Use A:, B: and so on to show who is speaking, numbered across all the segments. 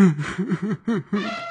A: Ha ha ha ha ha!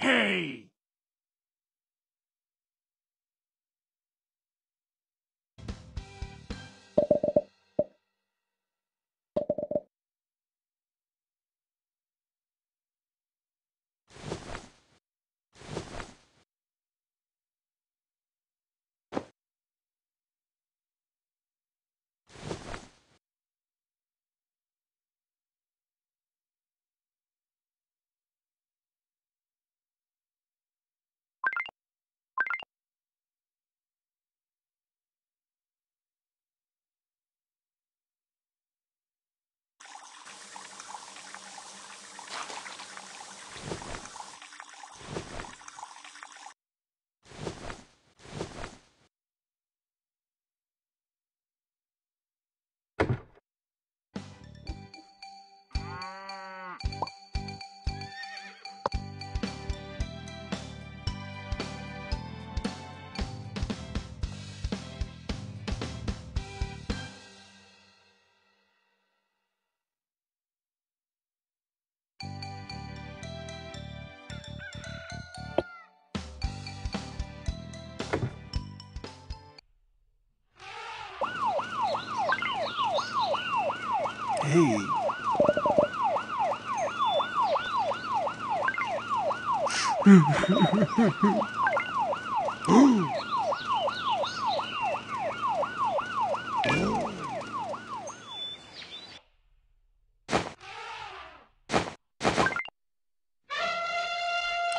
A: Hey!
B: Hey.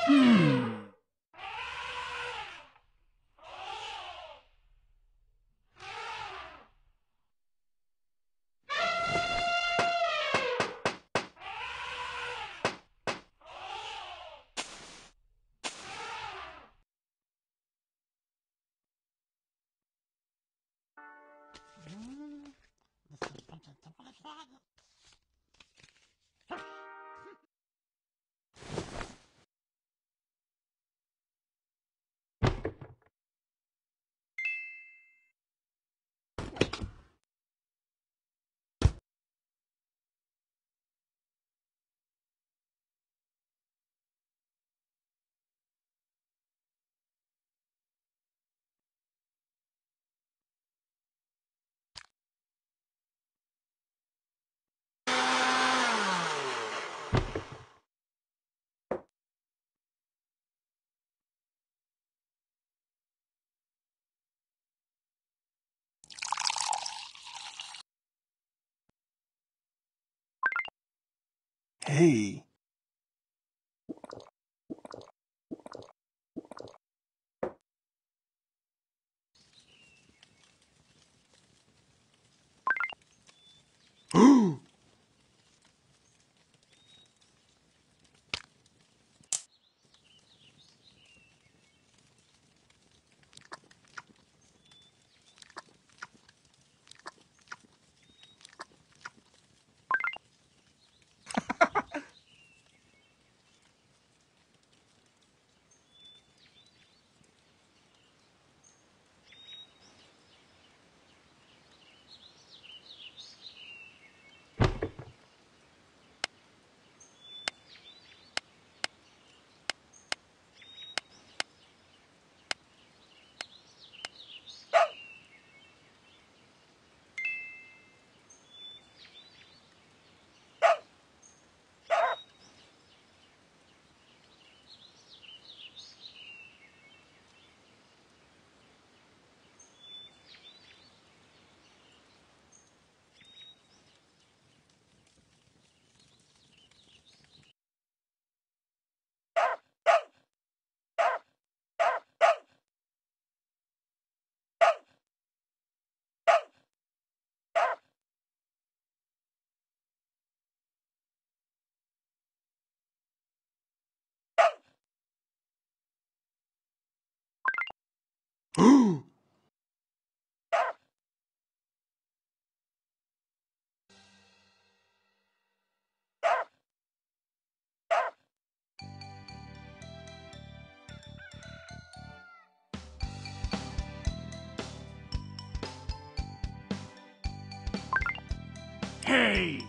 B: hmm. 这他妈刷子
A: Hey,
B: hey!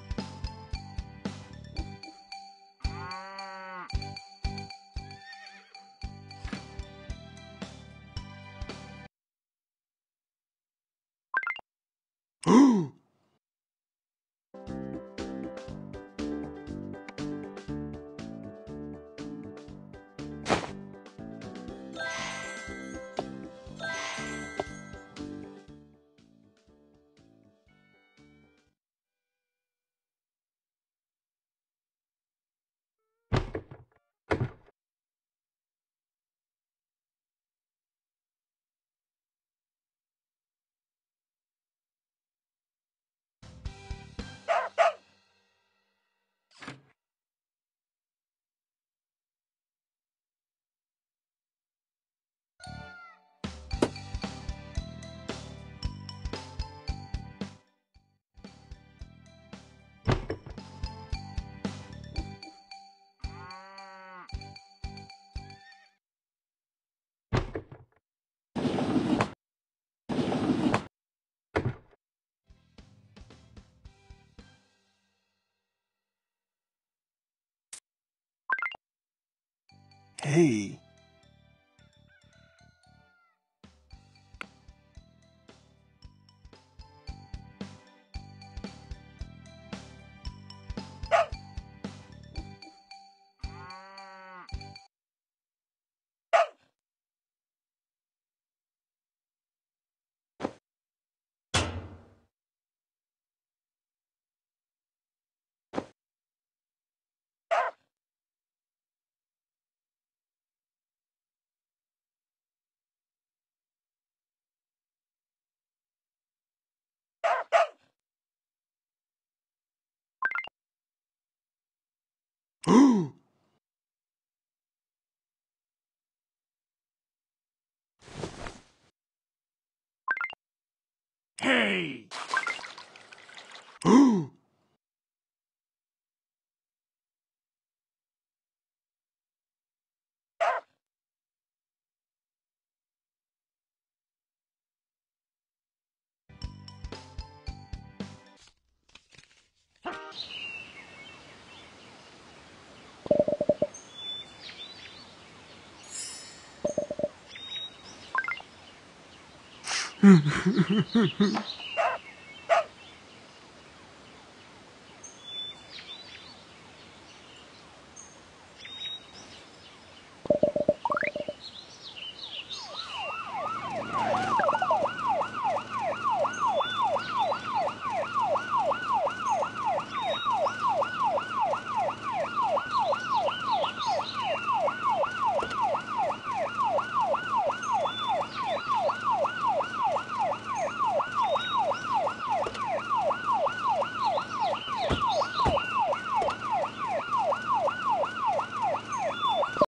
B: hey,
A: hey! フフフフ。